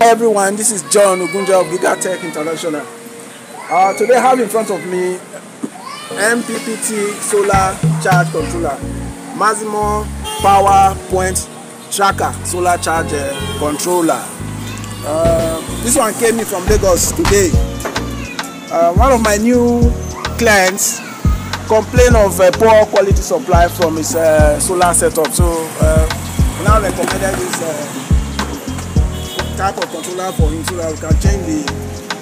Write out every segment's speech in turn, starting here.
Everyone, this is John Ogunja of Gigatek International. Uh, today I have in front of me MPPT Solar Charge Controller, Maximum Power Point Tracker Solar Charge uh, Controller. Uh, this one came in from Lagos today. Uh, one of my new clients complained of uh, poor quality supply from his uh, solar setup, so uh, now recommended this type of controller for him so that we can change the,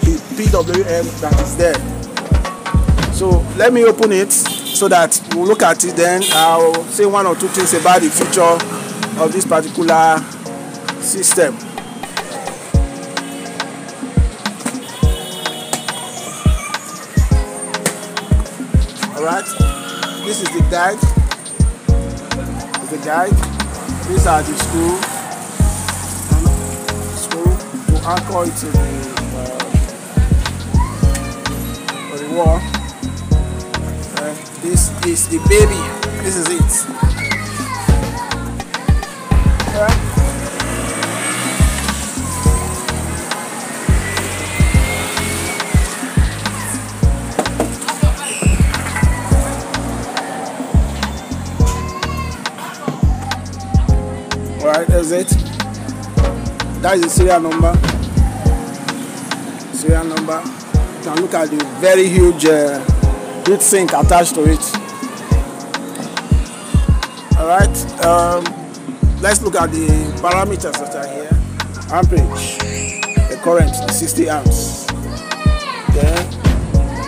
the PWM that is there. So let me open it so that we'll look at it then I'll say one or two things about the future of this particular system. Alright, this is the guide. This is the guide. These are the screw anchor it to the, uh, the wall. Uh, this is the baby. This is it. Alright. Alright, that's it. That is the serial number serial number. You can look at the very huge uh, heat sink attached to it. Alright, um, let's look at the parameters that are here. Amperage, the current, the 60 amps. Then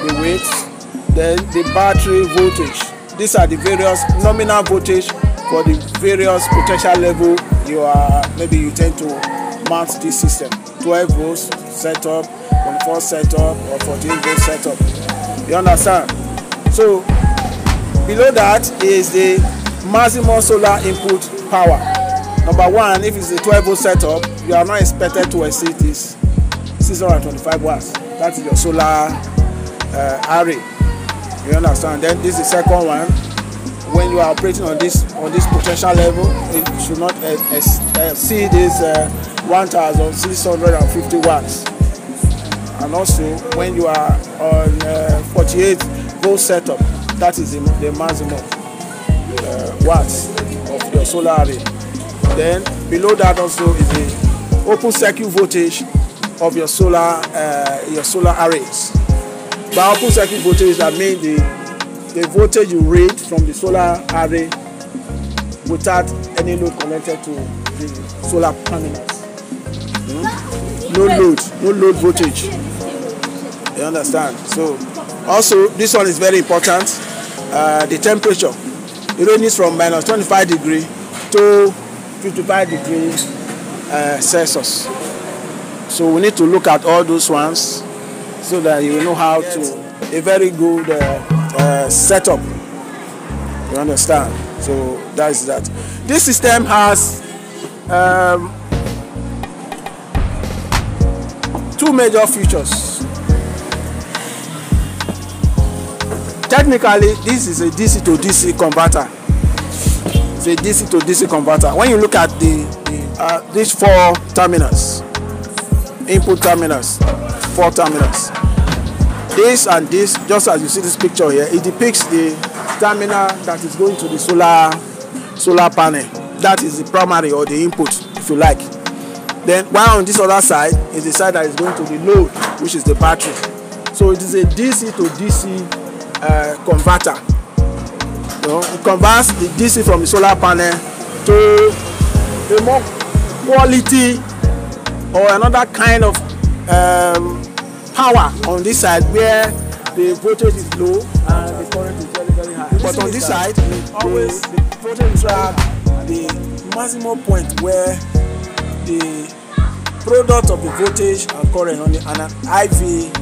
the weight, then the battery voltage. These are the various nominal voltage for the various potential level you are maybe you tend to mount this system. 12 volts setup, 24 setup or 48 volt setup. You understand? So below that is the maximum solar input power. Number one if it's a 12 volt setup you are not expected to exceed this 625 watts. That is your solar uh, array. You understand? Then this is the second one. When you are operating on this on this potential level it should not exceed this uh, 1650 watts and also when you are on uh, 48 volt setup that is the, the maximum uh, watts of your solar array. Then below that also is the open circuit voltage of your solar uh, your solar arrays. By open circuit voltage I mean the the voltage you read from the solar array without any load connected to the solar panels. Hmm? No load no load voltage You understand? So also this one is very important. Uh, the temperature. It ranges from minus 25 degree to 55 degrees uh, Celsius. So we need to look at all those ones so that you know how to a very good uh, uh, setup. You understand? So that's that. This system has um, two major features. technically this is a dc to dc converter. It's a dc to dc converter. When you look at the, the uh, these four terminals input terminals four terminals this and this just as you see this picture here it depicts the terminal that is going to the solar solar panel. That is the primary or the input if you like then while on this other side is the side that is going to the load which is the battery. So it is a dc to dc uh, converter. You know it converts the DC from the solar panel to a more quality or another kind of um, power on this side where the voltage is low and the current is very very high. But on this side always the, voltage is at the maximum point where the product of the voltage and current on the on an IV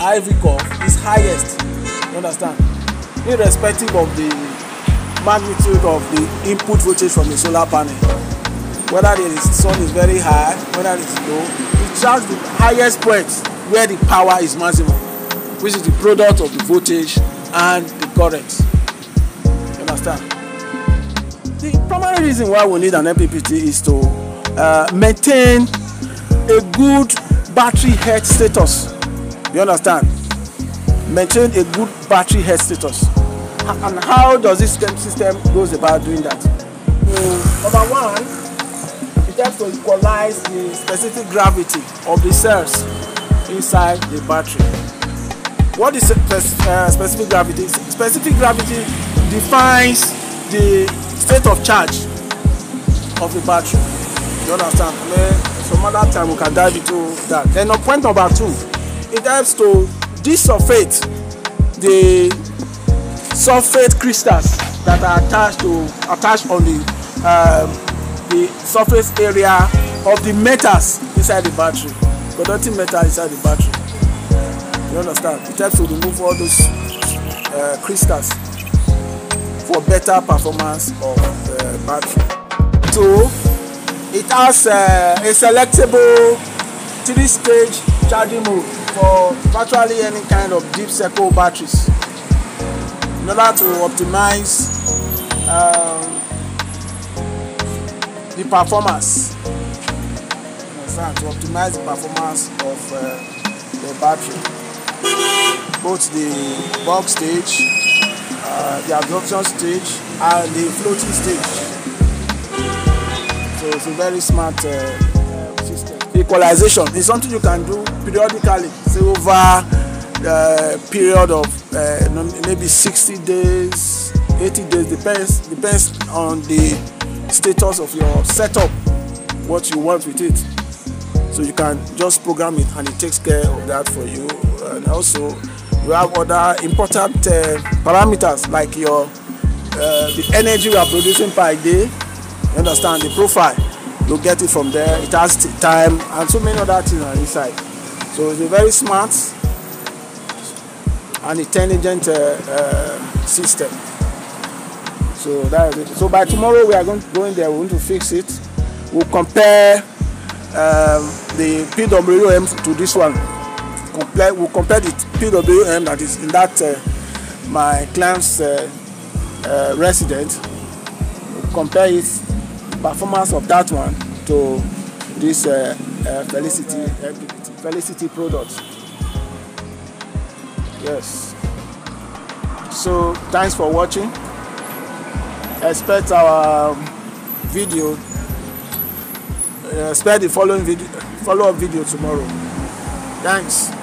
IV curve is highest You understand? Irrespective of the magnitude of the input voltage from the solar panel, whether the sun is very high, whether it's low, it charges the highest point where the power is maximum, which is the product of the voltage and the current. You understand? The primary reason why we need an MPPT is to uh, maintain a good battery health status. You understand? Maintain a good battery health status. And how does this system goes about doing that? So number one it helps to equalize the specific gravity of the cells inside the battery. What is uh, specific gravity? Specific gravity defines the state of charge of the battery you understand? Some other time we can dive into that. Then on point number two it helps to desulfate the sulfate crystals that are attached to attached on the um, the surface area of the metals inside the battery conducting metal inside the battery. You understand? It helps to remove all those uh, crystals for better performance of the battery. Two it has uh, a selectable three stage charging mode for virtually any kind of deep cycle batteries. In order to optimize um, the performance. To optimize the performance of uh, the battery. Both the bulk stage uh, the absorption stage and the floating stage so it's a very smart uh, system equalization. Is something you can do periodically say over the period of uh, maybe 60 days 80 days depends depends on the status of your setup what you want with it. So you can just program it and it takes care of that for you. And also you have other important uh, parameters like your uh, the energy you are producing per day you understand? The profile. You get it from there. It has time and so many other things are inside. So it's a very smart and intelligent uh, uh, system. So that is it. So by tomorrow we are going to go in there we're going to fix it. We'll compare um, the PWM to this one. We'll compare the PWM that is in that uh, my client's uh, uh, resident. We'll compare it performance of that one to this uh, uh, Felicity Felicity product. Yes. So thanks for watching. Expect our video uh, expect the following video follow up video tomorrow. Thanks